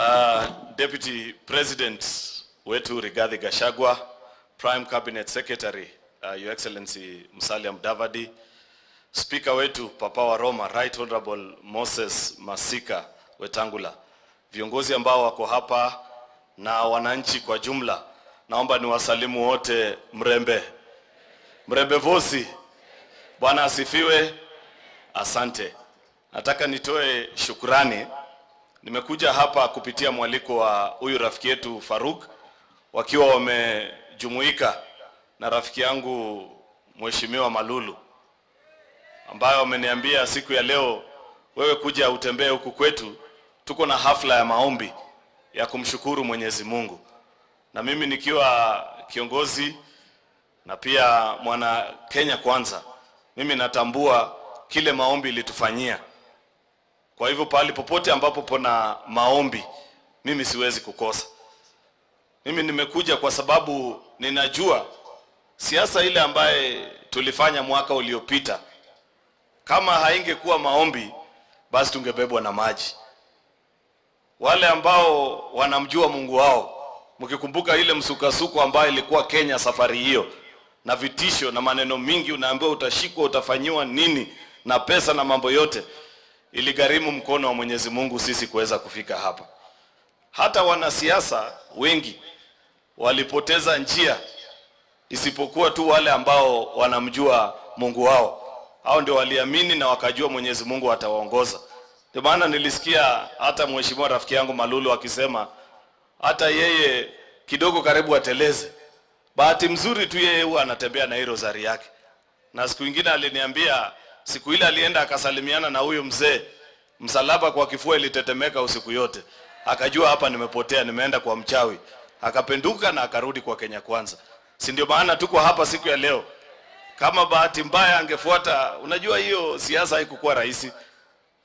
Uh, Deputy President wetu Rigathi Gachagua, Prime Cabinet Secretary uh, Your Excellency Musalia Mudavadi, Speaker wetu Papa wa Roma Right Honorable Moses Masika Wetangula, viongozi ambao wako hapa na wananchi kwa jumla, naomba niwasalimu wote mrembe mrembe vosi. Bwana asifiwe. Asante. Nataka nitoe shukrani. Nimekuja hapa kupitia mwaliko wa huyu rafiki yetu Faruk, wakiwa wamejumuika na rafiki yangu Mheshimiwa Malulu, ambayo wameniambia siku ya leo, wewe kuja utembee huku kwetu, tuko na hafla ya maombi ya kumshukuru Mwenyezi Mungu, na mimi nikiwa kiongozi na pia mwana Kenya Kwanza, mimi natambua kile maombi ilitufanyia. Kwa hivyo pahali popote ambapo pona maombi, mimi siwezi kukosa. Mimi nimekuja kwa sababu ninajua siasa ile ambaye tulifanya mwaka uliopita, kama haingekuwa maombi, basi tungebebwa na maji. Wale ambao wanamjua Mungu wao, mkikumbuka ile msukasuko ambayo ilikuwa Kenya safari hiyo, na vitisho na maneno mingi, unaambiwa utashikwa, utafanyiwa nini, na pesa na mambo yote, iligharimu mkono wa Mwenyezi Mungu sisi kuweza kufika hapa. Hata wanasiasa wengi walipoteza njia, isipokuwa tu wale ambao wanamjua Mungu wao. Hao ndio waliamini na wakajua Mwenyezi Mungu atawaongoza. Ndio maana nilisikia hata mheshimiwa rafiki yangu Malulu akisema hata yeye kidogo karibu ateleze. Bahati mzuri tu yeye huwa anatembea na hii rozari yake, na siku ingine aliniambia, siku ile alienda akasalimiana na huyo mzee, msalaba kwa kifua ilitetemeka usiku yote, akajua hapa nimepotea, nimeenda kwa mchawi, akapenduka na akarudi kwa Kenya Kwanza. Si ndio maana tuko hapa siku ya leo. Kama bahati mbaya angefuata, unajua hiyo siasa haikukuwa rahisi.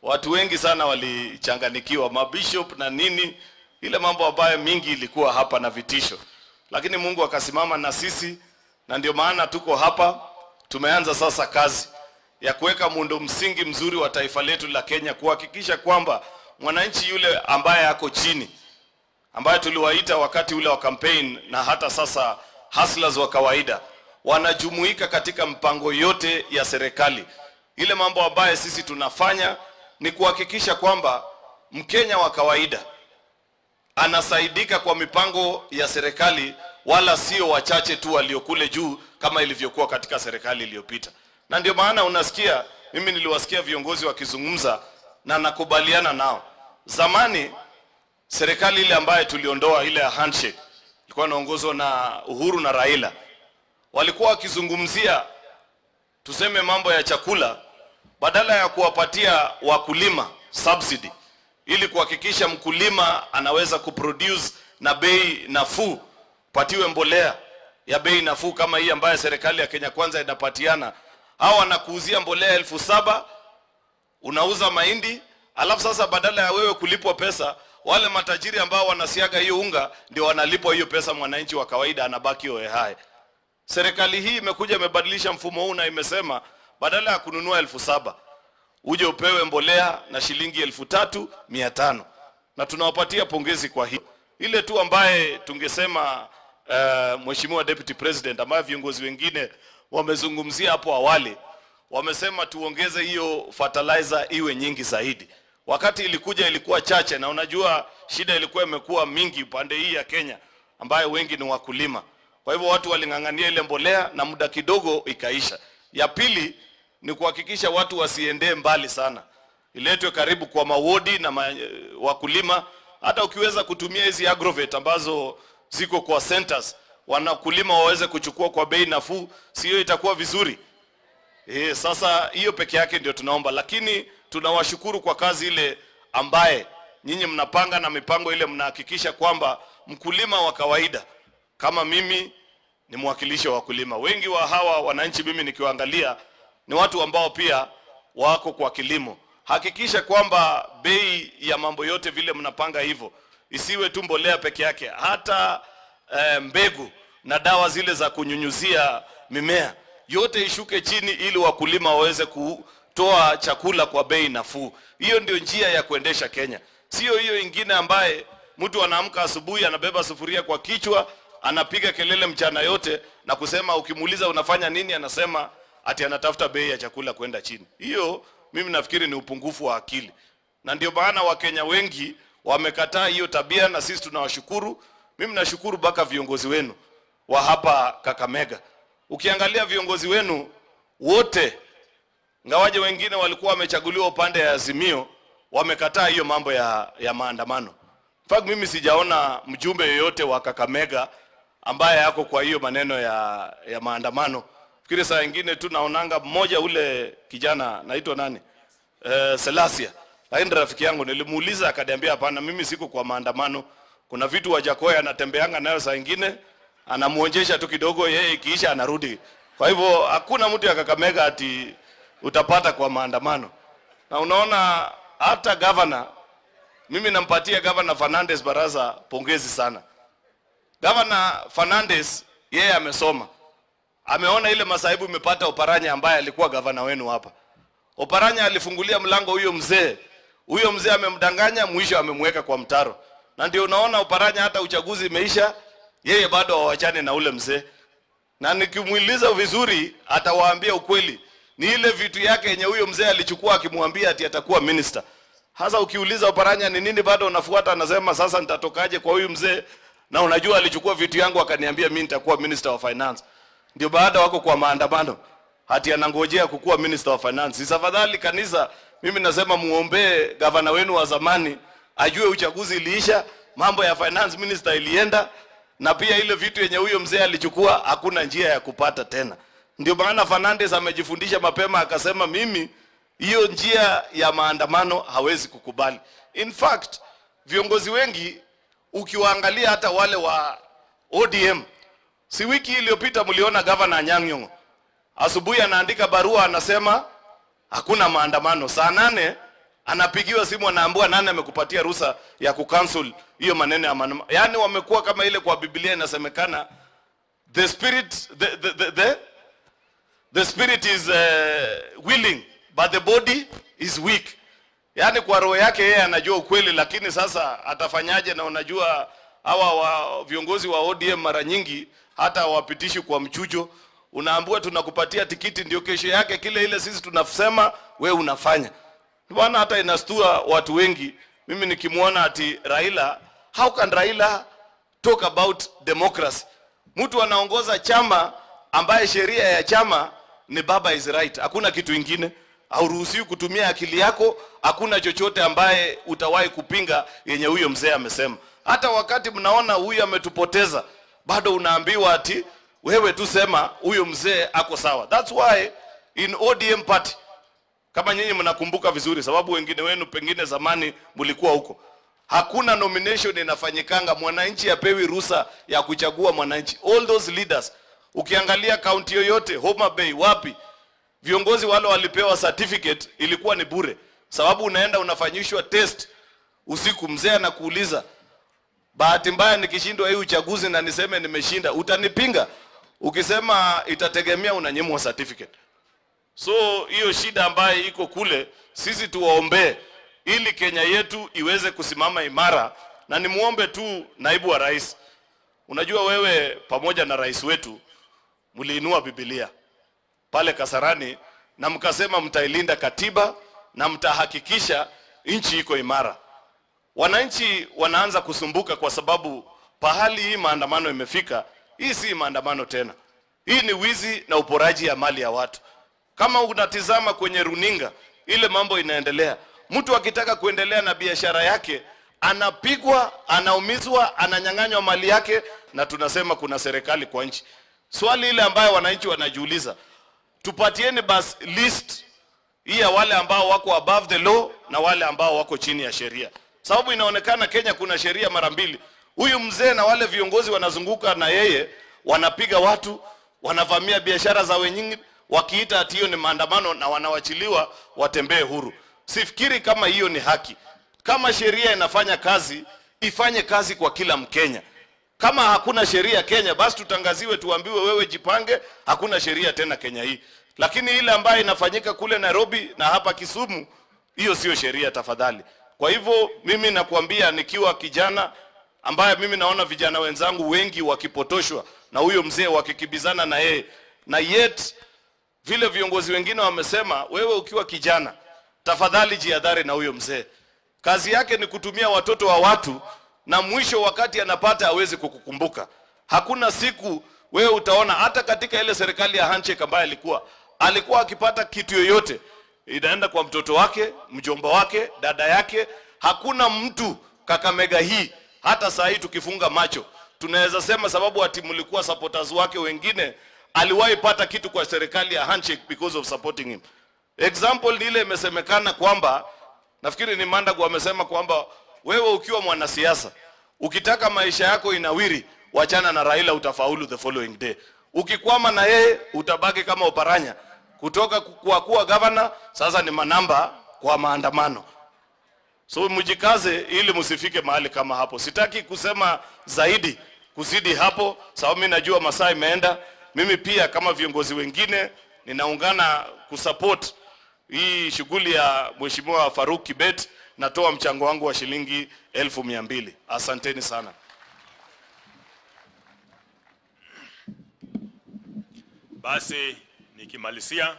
Watu wengi sana walichanganikiwa, mabishop na nini, ile mambo ambayo mingi ilikuwa hapa na vitisho, lakini Mungu akasimama na sisi, na ndio maana tuko hapa. Tumeanza sasa kazi ya kuweka muundo msingi mzuri wa taifa letu la Kenya, kuhakikisha kwamba mwananchi yule ambaye ako chini, ambaye tuliwaita wakati ule wa campaign na hata sasa hustlers wa kawaida, wanajumuika katika mpango yote ya serikali. Ile mambo ambayo sisi tunafanya ni kuhakikisha kwamba Mkenya wa kawaida anasaidika kwa mipango ya serikali, wala sio wachache tu waliokule juu kama ilivyokuwa katika serikali iliyopita. Na ndio maana unasikia, mimi niliwasikia viongozi wakizungumza na nakubaliana nao. Zamani serikali ile ambayo tuliondoa ile ya handshake ilikuwa inaongozwa na Uhuru na Raila, walikuwa wakizungumzia tuseme mambo ya chakula badala ya kuwapatia wakulima subsidy ili kuhakikisha mkulima anaweza kuproduce na bei nafuu, patiwe mbolea ya bei nafuu kama hii ambayo serikali ya Kenya Kwanza inapatiana. Hao wanakuuzia mbolea elfu saba unauza mahindi, alafu sasa badala ya wewe kulipwa pesa, wale matajiri ambao wanasiaga hiyo unga ndio wanalipwa hiyo pesa, mwananchi wa kawaida anabaki oehae. Serikali hii imekuja imebadilisha mfumo huu na imesema badala ya kununua elfu saba uje upewe mbolea na shilingi elfu tatu mia tano na tunawapatia pongezi kwa hiyo. Ile tu ambaye tungesema uh, Mheshimiwa Deputy President, ambaye viongozi wengine wamezungumzia hapo awali, wamesema tuongeze hiyo fertilizer iwe nyingi zaidi. Wakati ilikuja ilikuwa chache, na unajua shida ilikuwa imekuwa mingi upande hii ya Kenya, ambayo wengi ni wakulima. Kwa hivyo watu waling'ang'ania ile mbolea na muda kidogo ikaisha. Ya pili ni kuhakikisha watu wasiendee mbali sana, iletwe karibu kwa mawodi na ma, wakulima. Hata ukiweza kutumia hizi agrovet ambazo ziko kwa centers, wanakulima waweze kuchukua kwa bei nafuu, sio itakuwa vizuri? E, sasa hiyo peke yake ndio tunaomba, lakini tunawashukuru kwa kazi ile ambaye nyinyi mnapanga na mipango ile, mnahakikisha kwamba mkulima wa kawaida kama mimi ni mwakilishi wa wakulima wengi wa hawa wananchi, mimi nikiwaangalia ni watu ambao pia wako kwa kilimo. Hakikisha kwamba bei ya mambo yote vile mnapanga hivyo, isiwe tu mbolea peke yake, hata e, mbegu na dawa zile za kunyunyuzia mimea. Yote ishuke chini, ili wakulima waweze kutoa chakula kwa bei nafuu. Hiyo ndio njia ya kuendesha Kenya, sio hiyo ingine ambaye mtu anaamka asubuhi anabeba sufuria kwa kichwa anapiga kelele mchana yote na kusema ukimuuliza unafanya nini anasema ati anatafuta bei ya chakula kwenda chini. Hiyo mimi nafikiri ni upungufu wa akili. Na ndio maana wakenya wengi wamekataa hiyo tabia na sisi tunawashukuru mimi nashukuru mpaka viongozi wenu wa hapa kakamega. Ukiangalia viongozi wenu wote ngawaje wengine walikuwa wamechaguliwa upande ya azimio wamekataa hiyo mambo ya, ya maandamano. Fact mimi sijaona mjumbe yoyote wa kakamega ambaye yako kwa hiyo maneno ya, ya maandamano. Fikiri saa nyingine tu naonanga mmoja ule kijana naitwa nani? Eh, Selasia lakini rafiki yangu nilimuuliza akaniambia hapana mimi siko kwa maandamano kuna vitu wajakoya anatembeanga nayo saa ingine anamuonjesha tu kidogo yeye ikiisha anarudi. Kwa hivyo hakuna mtu ya ati utapata kwa maandamano. Na unaona hata gavana mimi nampatia gavana Fernandes Baraza pongezi sana. Gavana Fernandes yeye amesoma. Ameona ile masaibu imepata Oparanya ambaye alikuwa gavana wenu hapa. Oparanya alifungulia mlango huyo mzee, huyo mzee amemdanganya, mwisho amemweka kwa mtaro, na ndio unaona Oparanya hata uchaguzi imeisha, yeye bado hawachane na ule mzee, na nikimuuliza vizuri atawaambia ukweli, ni ile vitu yake yenye huyo mzee alichukua akimwambia ati atakuwa minister. Hasa ukiuliza Oparanya ni nini bado unafuata, anasema sasa nitatokaje kwa huyu mzee, na unajua alichukua vitu yangu akaniambia mimi nitakuwa minister wa finance. Ndio baada wako kwa maandamano hati anangojea kukuwa minister wa finance. Afadhali kanisa, mimi nasema muombee gavana wenu wa zamani ajue uchaguzi iliisha, mambo ya finance minister ilienda, na pia ile vitu yenye huyo mzee alichukua hakuna njia ya kupata tena. Ndio maana Fernandes amejifundisha mapema akasema, mimi hiyo njia ya maandamano hawezi kukubali. In fact, viongozi wengi ukiwaangalia hata wale wa ODM, si wiki iliyopita mliona gavana Anyang' asubuhi anaandika barua anasema hakuna maandamano. Saa nane anapigiwa simu anaambiwa nani amekupatia ruhusa ya kucancel hiyo maneno ya manuma. Yaani wamekuwa kama ile kwa Biblia inasemekana the spirit the, the, the, the, the spirit is uh, willing but the body is weak. Yaani kwa roho yake yeye anajua ukweli, lakini sasa atafanyaje? Na unajua hawa wa viongozi wa ODM mara nyingi hata wapitishi kwa mchujo unaambiwa tunakupatia tikiti, ndio kesho yake kile ile sisi tunasema we unafanya. Bwana, hata inastua watu wengi. Mimi nikimwona ati Raila, how can Raila talk about democracy? Mtu anaongoza chama ambaye sheria ya chama ni baba is right, hakuna kitu ingine. Hauruhusiwi kutumia akili yako, hakuna chochote ambaye utawahi kupinga yenye huyo mzee amesema. Hata wakati mnaona huyu ametupoteza, bado unaambiwa ati wewe tu sema huyo mzee ako sawa. That's why in ODM party, kama nyinyi mnakumbuka vizuri, sababu wengine wenu pengine zamani mlikuwa huko, hakuna nomination inafanyikanga, mwananchi apewi ruhusa ya kuchagua mwananchi. All those leaders, ukiangalia kaunti yoyote, Homa Bay, wapi, viongozi wale walipewa certificate ilikuwa ni bure, sababu unaenda unafanyishwa test usiku, mzee anakuuliza bahati mbaya nikishindwa hii uchaguzi na niseme nimeshinda, utanipinga? Ukisema itategemea, unanyimwa certificate. So hiyo shida ambayo iko kule, sisi tuwaombee ili Kenya yetu iweze kusimama imara, na nimwombe tu naibu wa rais, unajua wewe pamoja na rais wetu mliinua Biblia pale Kasarani na mkasema mtailinda katiba na mtahakikisha nchi iko imara. Wananchi wanaanza kusumbuka kwa sababu pahali hii maandamano imefika, hii si maandamano tena, hii ni wizi na uporaji ya mali ya watu. Kama unatizama kwenye runinga ile mambo inaendelea, mtu akitaka kuendelea na biashara yake anapigwa, anaumizwa, ananyang'anywa mali yake, na tunasema kuna serikali kwa nchi. Swali ile ambayo wananchi wanajiuliza, tupatieni bas list hii ya wale ambao wako above the law na wale ambao wako chini ya sheria, sababu inaonekana Kenya kuna sheria mara mbili. Huyu mzee na wale viongozi wanazunguka na yeye, wanapiga watu, wanavamia biashara za wenyewe, wakiita ati hiyo ni maandamano na wanawachiliwa watembee huru. Sifikiri kama hiyo ni haki. Kama sheria inafanya kazi, ifanye kazi kwa kila Mkenya. Kama hakuna sheria Kenya, basi tutangaziwe, tuambiwe, wewe jipange, hakuna sheria tena Kenya hii. Lakini ile ambayo inafanyika kule Nairobi na hapa Kisumu, hiyo sio sheria tafadhali. Kwa hivyo mimi nakuambia, nikiwa kijana ambaye mimi naona vijana wenzangu wengi wakipotoshwa na huyo mzee wakikibizana na yeye, na yet vile viongozi wengine wamesema, wewe ukiwa kijana, tafadhali jihadhari na huyo mzee. Kazi yake ni kutumia watoto wa watu, na mwisho wakati anapata hawezi kukukumbuka. Hakuna siku wewe utaona, hata katika ile serikali ya handshake ambayo alikuwa alikuwa akipata kitu yoyote inaenda kwa mtoto wake, mjomba wake, dada yake. Hakuna mtu Kakamega hii, hata saa hii tukifunga macho tunaweza sema sababu ati mlikuwa supporters wake wengine, aliwahi pata kitu kwa serikali ya handshake because of supporting him. Example ni ile imesemekana kwamba nafikiri ni Mandago amesema kwamba wewe ukiwa mwanasiasa ukitaka maisha yako inawiri, wachana na Raila, utafaulu the following day. Ukikwama na yeye utabaki kama Oparanya, kutoka kwa kuwa governor sasa ni manamba kwa maandamano. So mjikaze ili msifike mahali kama hapo. Sitaki kusema zaidi kuzidi hapo, sababu mimi najua masaa imeenda. Mimi pia kama viongozi wengine ninaungana kusupport hii shughuli ya Mheshimiwa Faruk Kibet. Natoa mchango wangu wa shilingi elfu mia mbili. Asanteni sana. Basi nikimalizia,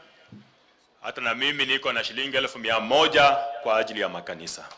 hata na mimi niko na shilingi elfu mia moja kwa ajili ya makanisa.